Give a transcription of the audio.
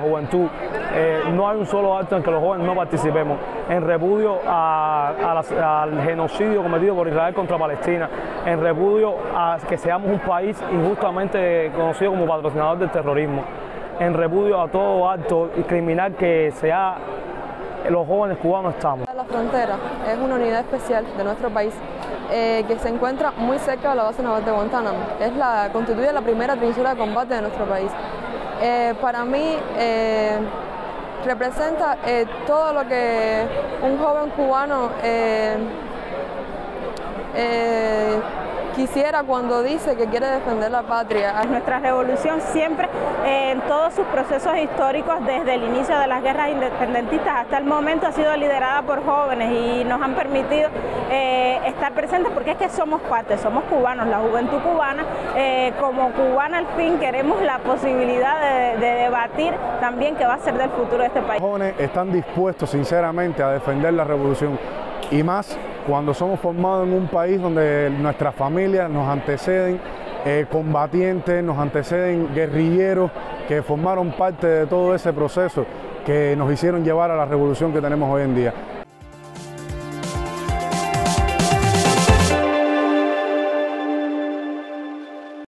juventud. Eh, no hay un solo acto en que los jóvenes no participemos en repudio al genocidio cometido por Israel contra Palestina, en repudio a que seamos un país injustamente conocido como patrocinador del terrorismo, en repudio a todo acto criminal que sea los jóvenes cubanos estamos. La frontera es una unidad especial de nuestro país eh, que se encuentra muy cerca de la base naval de Guantánamo. Es la, constituye la primera trinchera de combate de nuestro país. Eh, para mí eh, representa todo lo que un joven cubano quisiera cuando dice que quiere defender la patria. Nuestra revolución siempre, eh, en todos sus procesos históricos, desde el inicio de las guerras independentistas hasta el momento, ha sido liderada por jóvenes y nos han permitido eh, estar presentes porque es que somos parte, somos cubanos, la juventud cubana. Eh, como cubana al fin queremos la posibilidad de, de debatir también qué va a ser del futuro de este país. Los jóvenes están dispuestos sinceramente a defender la revolución y más cuando somos formados en un país donde nuestras familias nos anteceden eh, combatientes, nos anteceden guerrilleros que formaron parte de todo ese proceso que nos hicieron llevar a la revolución que tenemos hoy en día.